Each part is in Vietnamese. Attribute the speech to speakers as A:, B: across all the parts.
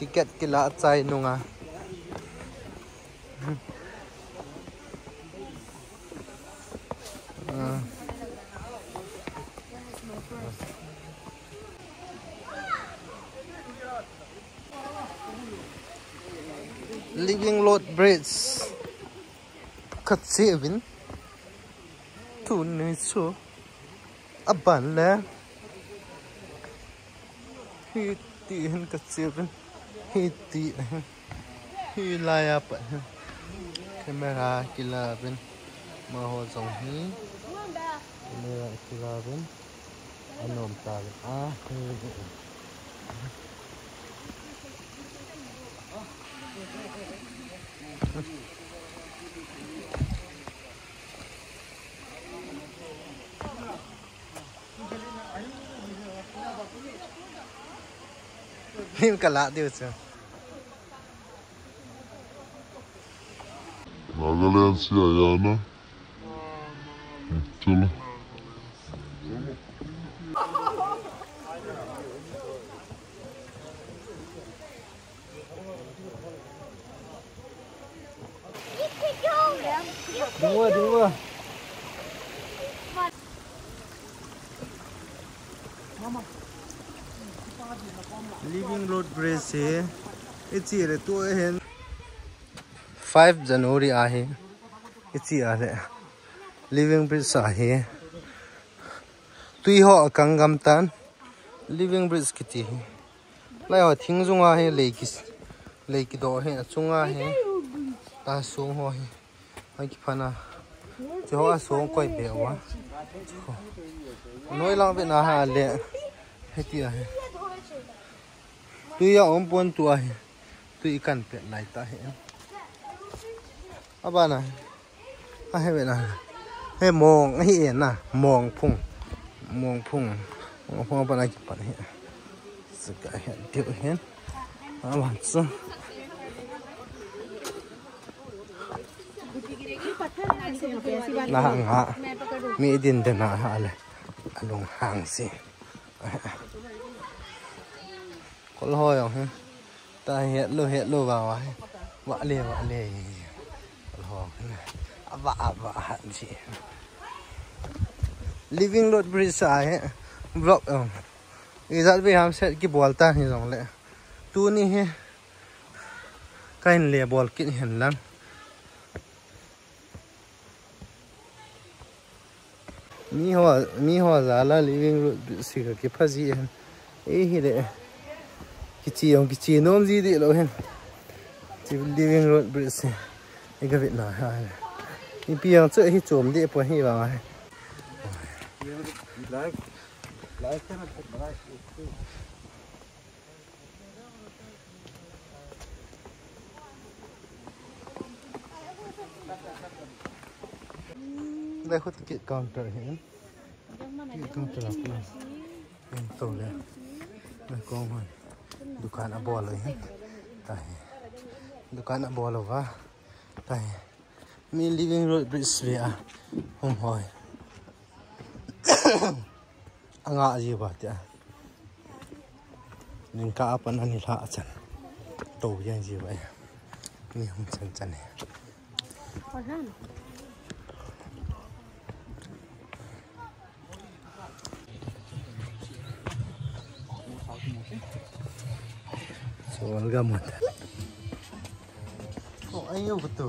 A: ticket kila chai nunga ah. living load bridge khát xe vin thu này aban le, bản lẽ cut seven hin khát xe vin hi ti hi lai à bạn camera kila vin mà họ dòng hi, camera kila vin anh ôm ta à Nim kala
B: Galancia Jana. É, né? Chalo.
C: Dua,
A: dua. Living Road Bridge. Eh? It's here. Eh? Two é, hands. Eh? 5 January ahi ichi ale living bridge ahi tui ho kangam tan living bridge kiti lai ho thing zunga he leiki leiki do he chunga he ta sung ho he ai ki phana cho ho sung koi be wa noi lang be na ha le he ti ahi tui ya om pon tu ahi tui kan pe lai ta he อาบ้านนะให้เวลาให้มองให้เห็นนะมองพุ่งมองพุ่งมองพุ่งปนักปนักสกายเดี๋ยวเห็นอาวานซะ
D: ลาง
C: ฮะ
A: มีดินเดนาฮะเลยลงห่างสิก็ลอยอะฮะแต่เห็ดโลเห็ดโลว่าวไว้วะเลวะเล va va han chi living lot bridge sa he block um izal bhi ham set ki bolta hi jong le tu ni he kain le bol kin hen lan mi ho mi ho za la living lot si ka ki phaji hen e hi le kichi yong kichi nom ji de lo hen living road bridge 一个 Việt ha. นี่เปียงเจอที่โจมดิปวดที่บ้างไง đây khuất cái counter hiện
C: cái counter là cái
A: em tổ lên đây con mà
C: dukaan abo rồi hết
A: tại dukaan abo rồi va tại mi living road bridge về à không hỏi anh ngã gì vậy chứ nên cả bạn anh lạ chân tổ dân gì vậy mi không chân chân này Soal gamot. Oh, ayaw ko to.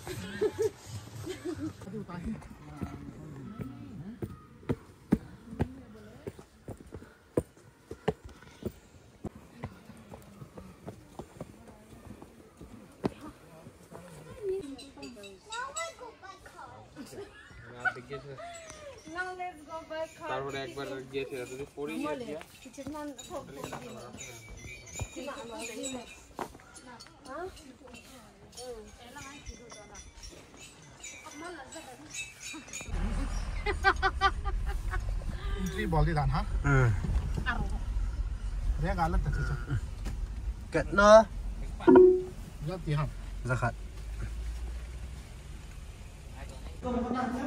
E: ke?
C: Now let's go back home. তারপরে একবার গিয়েছিল যদি পড়ে গিয়ে Entry ball đi đàn hả?
A: Ừ. Bé gà lật thật sự. Kết nó. rất tí hầm zakat तेरा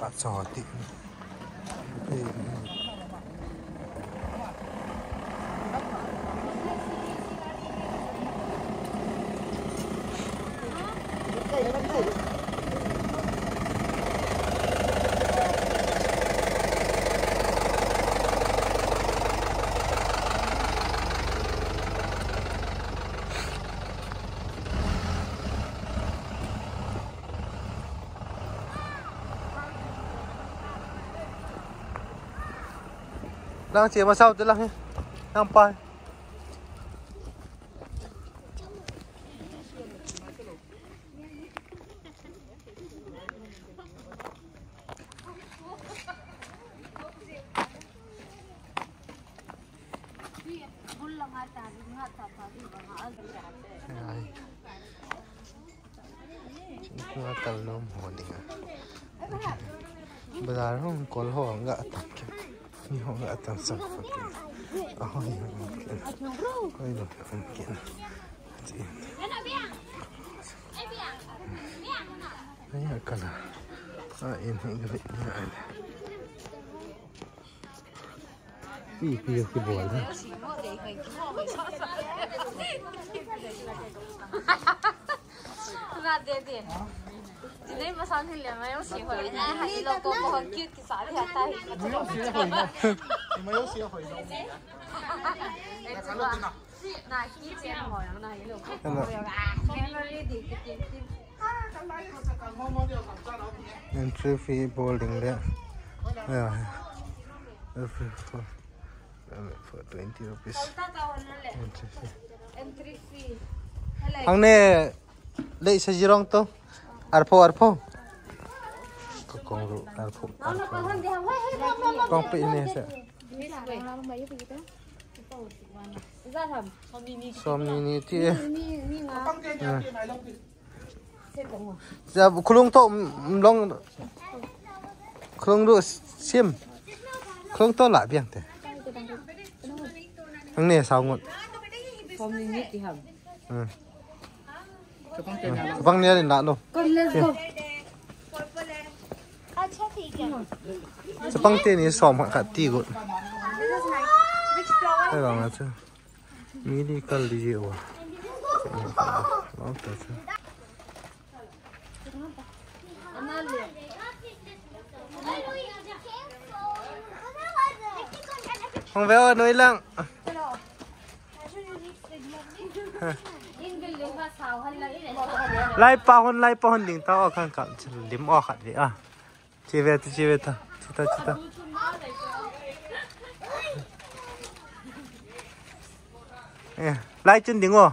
A: Bạn trò tiện đang chỉ mà sau tới lăng đang bay Ai. Chúng ta cần nó mòn đi à. Bây giờ nó không có hồ ngạ tặng kìa. Nhưng hồ ngạ tặng sập phật kìa. Ôi, không kìa. Ôi, nó không kìa. Chị. Đấy là cần à. À,
C: नहीं पसंद ही ले मैं उसी को लेना है ये लोग को बहुत क्यूट के साथ आता है मैं उसी को लेना मैं उसी को लेना ना चलो ना ना की चेन हो या ना ये लोग को हो या कैमरे दी के team team
A: entry fee boarding दे या entry for for 20 rupees
C: entry fee
A: hang ne le sa jirong to Arpo arpo. Kong ru arpo.
C: ne sa. ra thầm Som ni
A: ni ti.
C: Tăng tiền
A: nhà tiền này lâu thì Ja kulung to long kulung ru sim. Kulung to la biang te. Ang ne sao ngot.
C: không đi nhất thì hầm
A: Ừ. ne na no.
C: con lên go
A: Sa pang te ni som ka ti gut.
C: Đây là
A: chứ. Medical đi rượu à. Nó thật chứ. Không véo ơi, nói lặng.
C: in
A: Lai pa hon, lai pa hon ding ta o kan ka lim o khat ve a ah. che ve ta che ve ta. che ta che ta. Eh, lai chun ding o.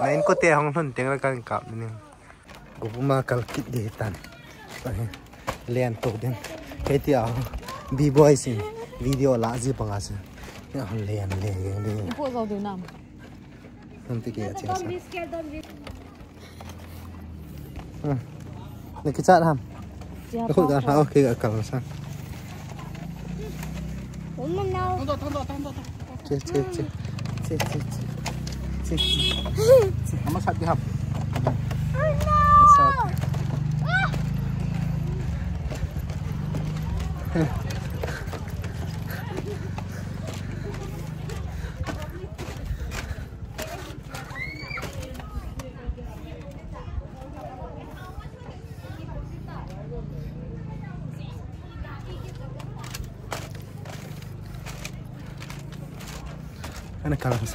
A: nain ko te hong hon teng ra kan ka ni. Go ma kal kit de tan. Len to den. Ke ti a b boy sin video la ji panga sa. Ya hon len le ge
F: po zo du nam
A: nanti ti chiedi, non ti
C: chiedi. Non ti chiedi.
A: Non ti chiedi.
F: Non ti chiedi. Non
A: ti chiedi. Non ti chiedi. Non ti Cek, Non ti chiedi. Non ti chiedi. Non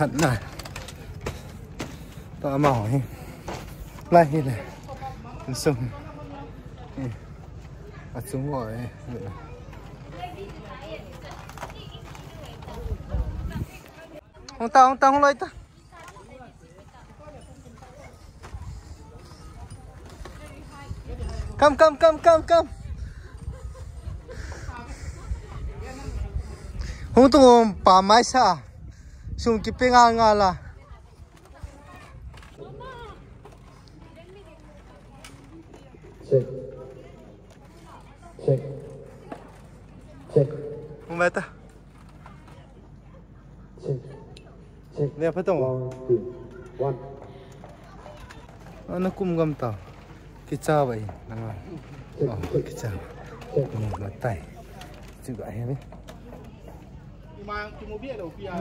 A: sẵn này. Tọa mỏ hi lại này. Đến sông à xuống rồi. Không tao không tao không lấy ta come come come come come không tụi bà mai sao sung ki penga nga la check. Check. Check. Không biết ta. Check. Check. Nè phải tông one nó cũng gầm tao. Cái cha vậy. Mà ờ cái cha. Check. Một cái tay. Chứ kia.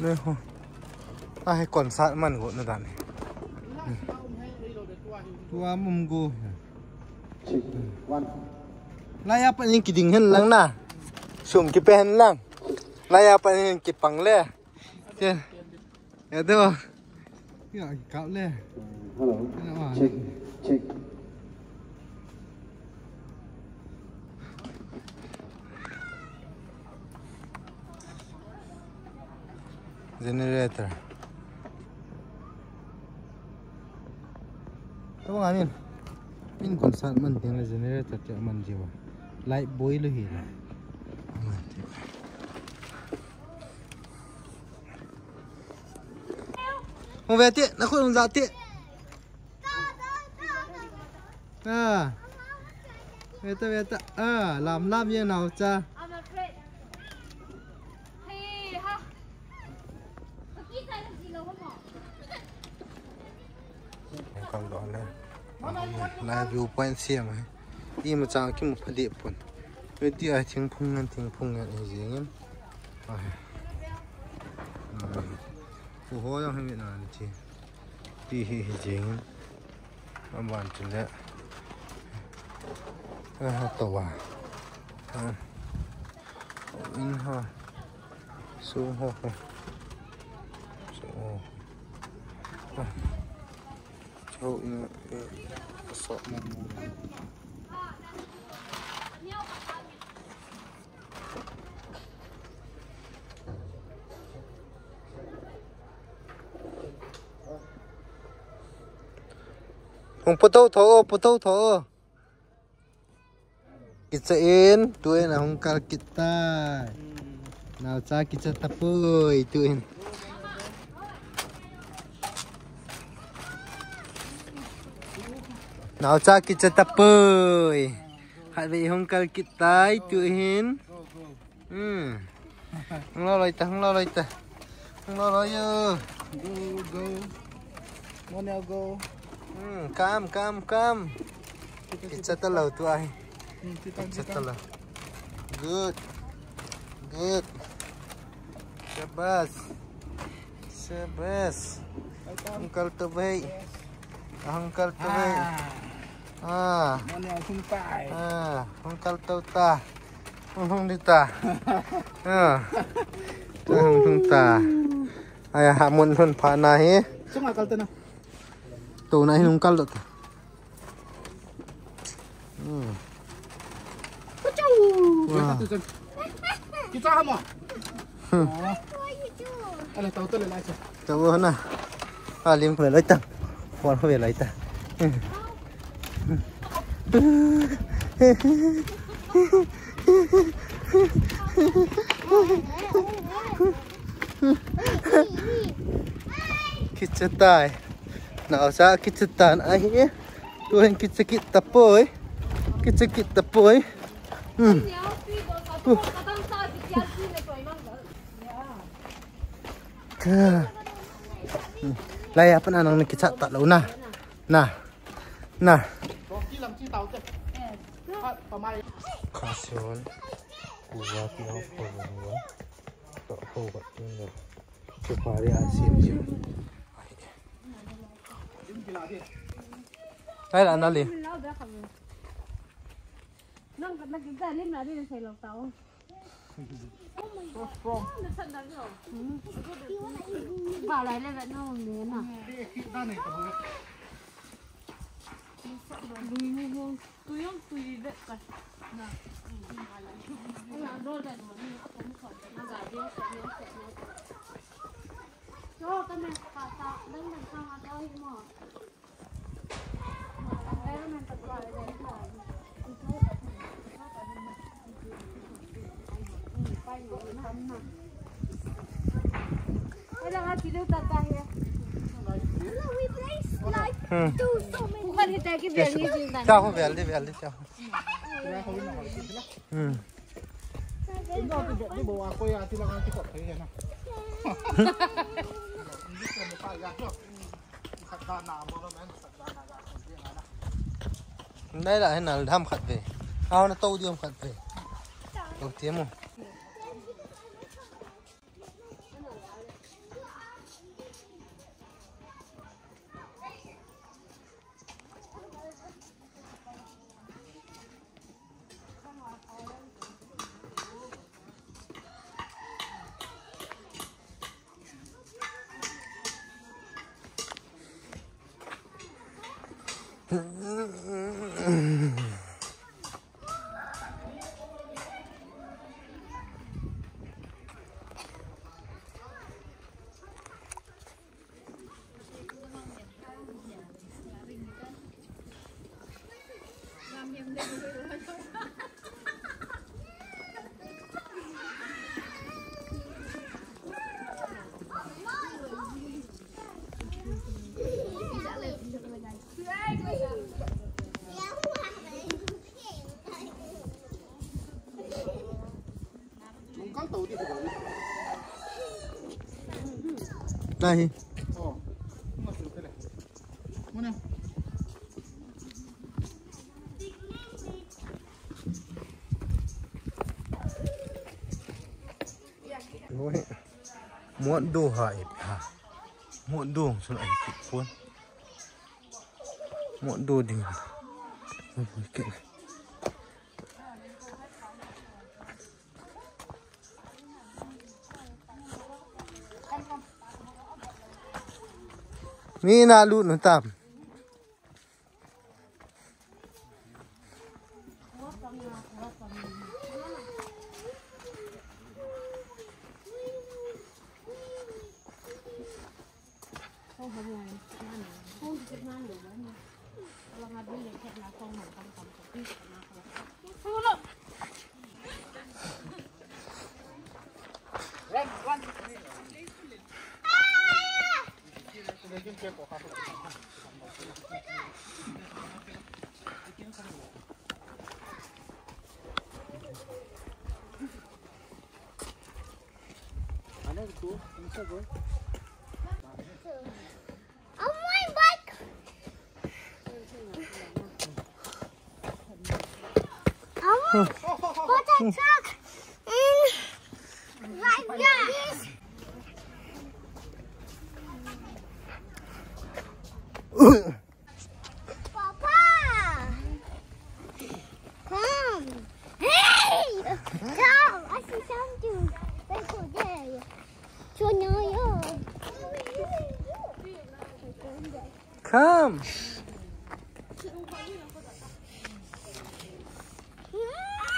A: nè ho ai còn sát man gỗ nó đàn này? Tua mum go lai apa ni kiding hen lang na sum ki pen lang lai apa ni ki pang le che ya do ya ka le hello. Ya check check generator to nga nhìn min kon san mình tiếng là generator chạy mình jiwa light boy lo hi la Không về tiện, nó không ra tiện. À. Về ta về ta. À, ờ, làm làm như nào cha?
C: I'm afraid. Hey, ha. Cái tay là gì đâu mà.
A: Còn đó là là viewpoint xem ấy. Đi mà chàng cái một phát điện phun. Với tí ai tiếng phung ngân tiếng phung ngân gì ngân. À. Phù hộ trong hai miệng nào chứ. Đi hi hi gì ngân. Mà bạn chân đấy. À, tổ à. In ha. xuống ho ho. Su ho. À. Ừ, ừ. Sợ mồm Không bắt đầu thở, bắt đầu thở. Kita in, tuin ang kal kita. Nào cha kita tapoy, tuin. Nào cha kita tapoy. Hãy vị không kal kita, tuin. Ừ. Không lo lại ta, không lo lại ta. Không lo lại ơ. Go go. Monel go. Ừ, cam, cam, cam. Kita talaw tu ay. Kita talaw. Good. Good. Syabas. Syabas. Angkal tebay. Angkal tebay. Ah. Monel không phải. Ah, angkal tau ta. Hung đi ta. Ah. Hung hung ta. Ay hamon hon pa na he. Sung akal to na. Tu na hinung kal ta. Hmm. Tu chân.
E: Kita hama. Ala tao to le lai.
A: À phải lấy tầng Bọn không phải lấy tầng Kita tay Nào sa kita tan ai hế Tuhan kita kita poy
C: Kita
A: kita poy Hmm.
C: Nếu phi đồ có đồ có tăng sao thì chia
A: Kasion kuwa pio po wa to po wa tin lo ke pare asim ji ai là nó liền
C: Nâng nâng cái ra lên là đi thầy lọc tàu Bảo lại lên vẫn không đến à Tùy không tùy vậy cả chào không về đi về đi
A: chào ừ đây là hình nào? Thăm khật về. Ao nó tô ông khật về. Đầu tiên một. Đây. Muộn đồ hỏi à muộn đồ xuống ảnh kịp cuốn muộn đồ thì Ôi, ôi, kệ này. mi na lu nó tạm
D: Oh
E: my bike! Oh what a!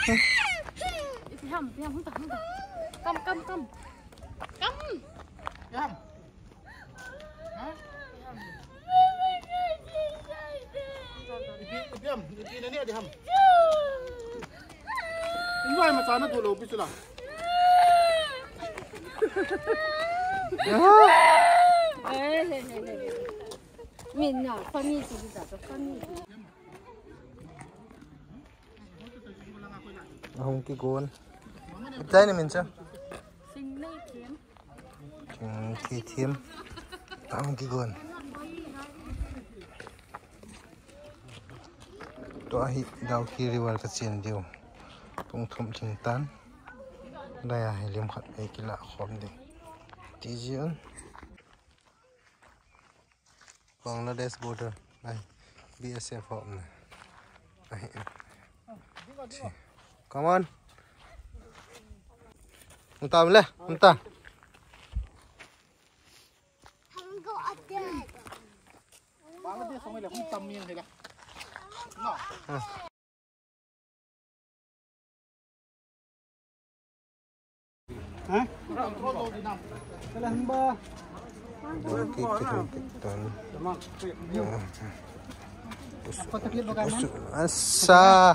E: Đi
C: hầm, đi hầm, không tập, không tập. Cầm, cầm, cầm. Diam. Diam, di ini diam. Ini ay macam mana tu lo bisila. Ê, lê, lê, lê, lê. Mình
A: nhỏ, không cái cuốn trái này mình sao?
C: Sinh.
A: Chừng khi thêm không cái cuốn to hi dau ki river cái chen điều. Tung thum thing tan là liêm khẩn ấy cái lạ khom đi. Tí jion bangladesh border này bsf hộp này. Này Thì- come on chúng ta lên chúng ta
E: Không có ở đây. Bangladesh xong rồi là không tầm miệng thế là.
D: Hả? Có đồ gì nào? Cái là hâm bơ.
A: Dua ki kirim ton Đúng không? Có thực hiện vào cái này. asa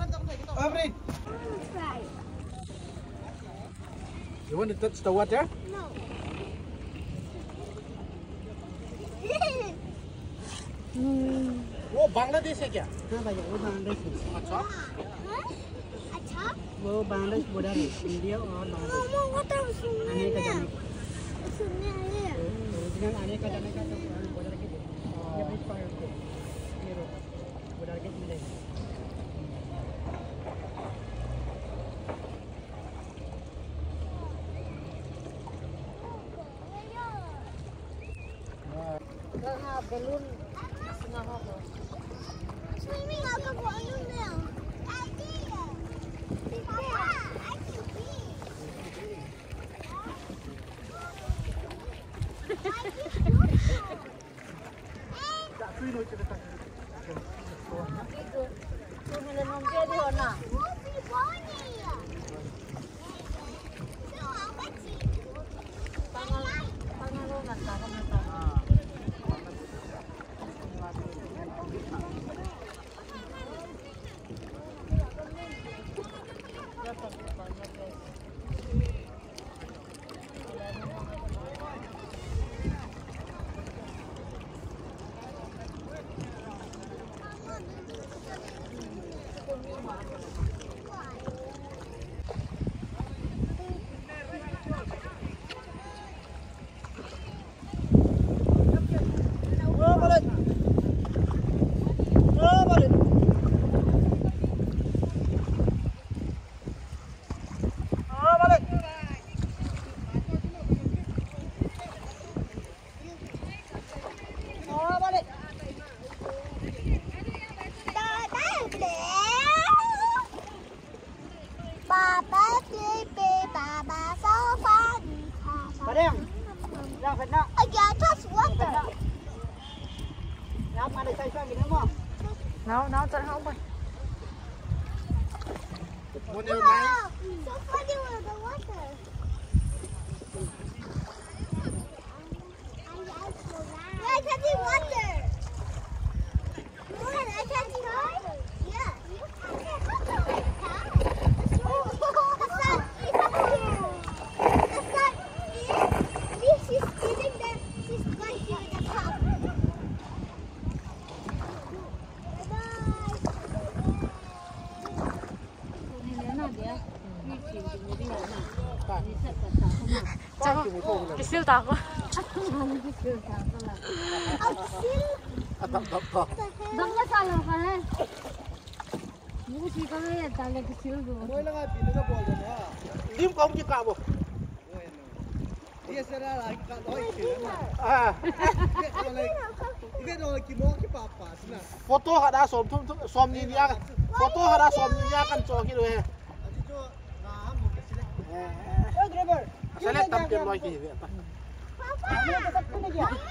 A: um ta ba ko lo Amri
E: you want to touch the water No.
C: वो बांग्लादेश है क्या
D: Huh?
E: अच्छा
D: वो बांग्लादेश बॉर्डर है इंडिया और बांग्लादेश
E: मोमो को तो सुनने आने का में
D: जाने
E: सुनने में
D: ओरिजिनल आने का जाने का तो बॉर्डर के ये भी फायर को ये रोड बॉर्डर के मिलेगा
C: เป็นรุ่น
F: Isil tak apa.
E: Bangga
C: salah kan? Mungkin kau ni ada lagi kecil tu. Boleh lagi, boleh boleh. Tim kau mungkin kau.
A: Ia sekarang lagi kau
E: lagi. Ah. Ia lagi.
A: Ia lagi mau ke papa. Foto ada som tu, som ni dia.
E: Foto ada som ni dia kan cokir tu he. Adik tu, ngam mungkin sih.
D: Eh, grabber. Sẽ lên tập tiền loài kỳ vậy
E: Papa,
D: I